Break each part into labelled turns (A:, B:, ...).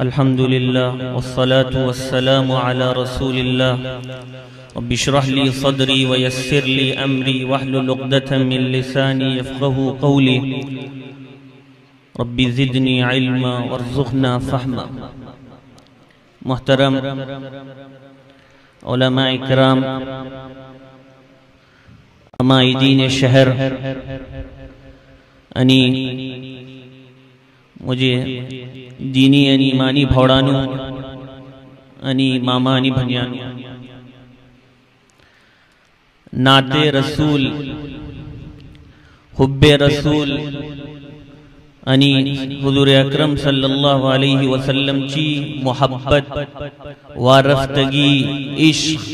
A: الحمد لله والصلاة والسلام على رسول الله. رب اشرح لي صدري ويسر لي أمري واحلل عقدة من لساني يفقه قولي. رب زدني علما وارزقنا فهما. محترم علماء کرام عمائدین شہر انی مجھے دینی انی ایمانی بھوڑانو انی یعنی ماما انی بھنیانو۔ نعت رسول، حب رسول انی حضور اکرم صلی اللہ علیہ وسلم چی محبت، وارفتگی، عشق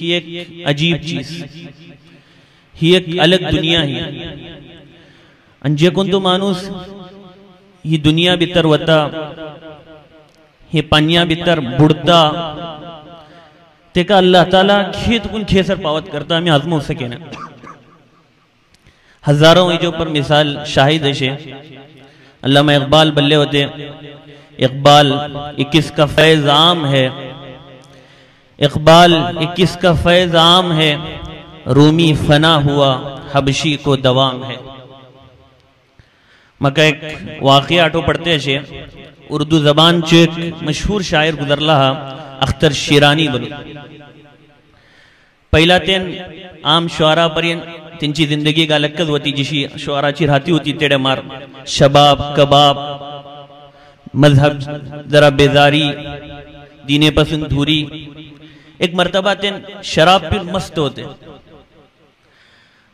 A: ہی ایک عجیب چیز ہی ایک الگ دنیا ہی انجے کن تو مانوس ہی دنیا بیتر وطا ہی پانیا بیتر بڑتا تیکا اللہ تعالیٰ کھیت کن کھیسر پاوت کرتا ہمیں عظم ہو سکے نا ہزاروں جو پر مثال شاہد ہے علامہ اقبال بلے ہوتے، اقبال اکیس کا فیض عام ہے۔ اقبال اکیس کا فیض عام ہے۔ رومی فنا ہوا، حبشی کو دوام ہے۔ مکہ ایک واقعہ آٹو پڑھتے ہیں اردو زبان چیک مشہور شاعر گزر لہا، اختر شیرانی بلو پہلا تین عام شعرہ پر تنچی زندگی کا لکت ہوتی، جشی شعرہ چی رہتی ہوتی، تیڑے مار۔ شباب، کباب، مذہب ذرا بیزاری دین پسند دھوری۔ ایک مرتبہ تین شراب پر مست ہوتے۔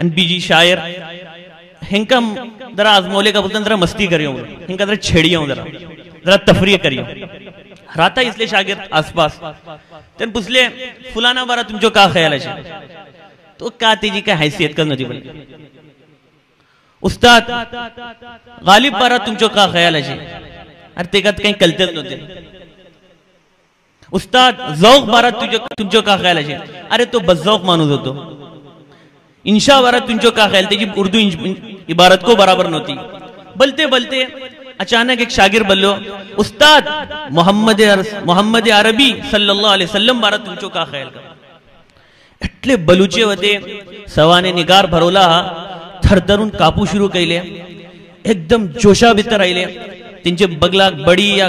A: بیجی شاعر، ہنکم ذرا آزمولے کا بولتے ہیں ذرا مستی کریوں ہنکا ذرا چھڑی ہوں ذرا ذرا تفریح کریوں۔ راتا اس لیے شاگرد آس پاس، تن پس لیے فلانا بارا تم جو کہا خیال ہے جی؟ تو کہا جی کا حیثیت کا نجیب استاد، غالب بارا تم جو کہا خیال ہے جی؟ ہر تیگت کہیں کلتل نو دے۔ استاد، ذوق بارا تم جو کہا خیال ہے جی؟ ارے تو بزوق مانو دو تو۔ انشاء عبارت تنچو کا خیال تھی جب اردو عبارت کو برابر نہ ہوتی۔ بلتے بلتے اچانک ایک شاگر بلو استاد محمد عربی صلی اللہ علیہ وسلم بارت تنچو کا خیال کا اٹھلے بلوچے ہوتے سوانے نگار بھرولا تھر ان کاپو شروع کئی لے۔ ایک دم جوشا بیتر آئی لے۔ تنچے بگلا بڑی یا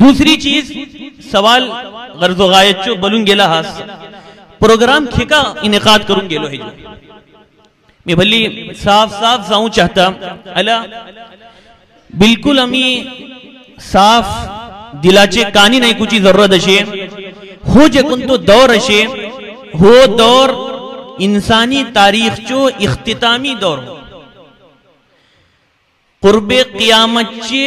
A: دوسری چیز، سوال، غرض و غائد چو بلوں گے لحاظ پروگرام کھکا انعقاد کروں گے لوہے جو میں بھلی صاف صاف زاؤں چاہتا۔ اللہ بلکل امی صاف دلاچے کانی نہیں کچھ ضرورت اشے ہو جکن تو دور اشے ہو دور انسانی تاریخ چو اختتامی دور۔ قرب قیامت چے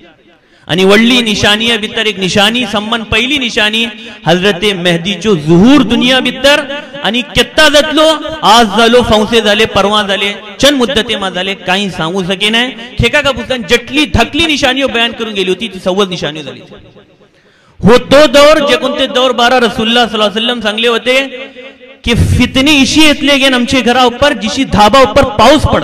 A: یعنی وڈیا ایک نشن پہلی نشانی۔ حضرت مہدی چوہور یعنی کتا ذات لو آج پرواں چند مدت پسند جٹلی دھکلی نشانیوں بیان کرتی سو نشانی وہ دو دور جے دور بارہ رسول اللہ سلام ستے کہ فتنی اسی اتلے گئے نمچے گھرہ اوپر، جسی دھابہ اوپر پاؤس پڑ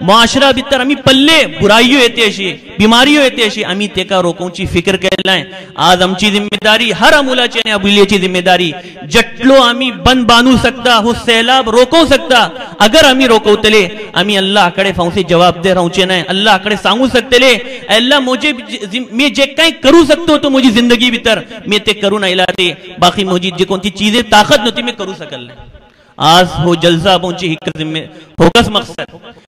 A: معاشرہ بیتر ہمیں پلے برائیوں ہیتے ہیں بیماریوں ہیتے ہیں ہمیں امی روکوں چی فکر کہہ لائیں۔ آز ہم چی ذمہ داری ہر امولا چینے ابولیچی ذمہ داری جٹلو ہمیں بن بانو سکتا، ہو سیلاب روکوں سکتا۔ اگر ہمیں روکو تلے ہمیں اللہ اکڑے فاؤں سے جواب دے رہا ہوں چینے، اللہ اکڑے سانگو سکتے لے۔ اے اللہ مجھے میں جے کہیں کرو سکتا ہو تو مجھے زندگی بیتر میں تے کرو نہ الاتے باقی مجھے جے کونتی چیزیں طاقت نتی میں کرو سکل لیں آز ہو جلزہ پہنچی ہکر ذمہ ہوکس مقصد؟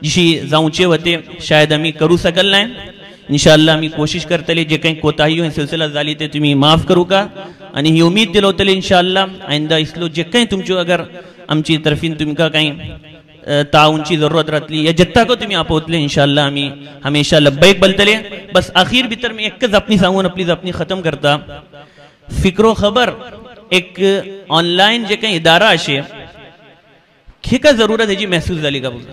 A: جشی زاونچے وتے شاید ہمیں کرو سکل لائیں انشاءاللہ ہمیں کوشش کرتے کرتلے جے کہیں کوتاہیوں ہیں سلسلہ زالی تے تمہیں معاف کرو گا۔ انی ہی امید دلو تلے انشاءاللہ آئندہ اس لو جے کہیں تم جو اگر امچی طرفین تم کا کہیں تعاون چی ضرورت رت لی یا جتہ کو تمہیں آپ آپوت لیں انشاءاللہ ہمیں ہمیشہ لبیک بلتے لیں بس آخیر بیتر میں ایک کز اپنی ساؤن پلیز اپنی ختم کرتا۔ فکر و خبر، ایک آن لائن جے کہیں ادارہ آشے۔ کھے کا ضرورت ہے جی محسوس دلی کا بولا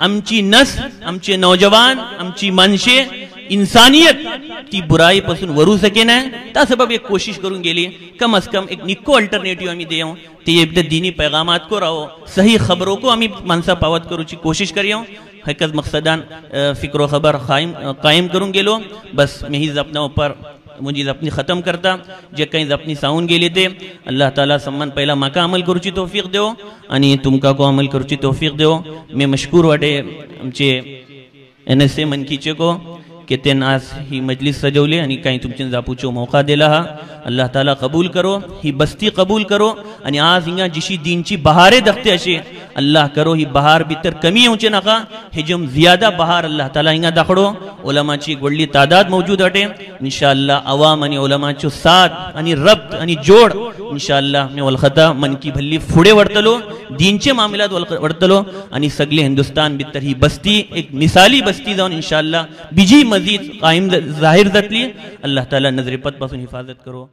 A: ہم نوجوان، امچی منشے، انسانیت تی برائی پسن ورو سکینا ہے تا سبب ایک کوشش کروں گے گی کم از کم ایک نکو الٹرنیٹیو ہمیں دے ہوں تی یہ ابتہ دینی پیغامات کو رہو صحیح خبروں کو ہمیں منصہ پاوت کرو چی کوشش کری ہوں۔ حقیقت مقصدان فکر و خبر قائم کروں گے لو، بس میں ہی زبان اوپر مجھے جی اپنی ختم کرتا، جے کہیں اپنی ساؤن گیلی اللہ تعالی سمان پہ عمل کروفیق دوں تم کا کو عمل کرو توفیق دیو۔ میں مشکور ون کھی کہ آج مجلیس سجولی پوچھو موقع دا اللہ تعالیٰ قبول کرو ہستی قبول کرو۔ ہین بہارے دختے اشے اللہ کرو، ہی بہار بیتر کمی اونچے نقا ہجم زیادہ بہار اللہ تعالیٰ ہنگا دخڑو علماء چی گوڑلی تعداد موجود اٹے انشاءاللہ عوام انی علماء چو ساتھ، انی ربط، انی جوڑ۔ انشاءاللہ میں والخطہ من کی بھلی فڑے ورتلو۔ دینچے معاملات ورتلو۔ انی سگلے ہندوستان بیتر ہی بستی، ایک مثالی بستی زون انشاءاللہ۔ بجی مزید قائم ظاہر ذتلی اللہ تعالی نظر پت پسن حفاظت کرو۔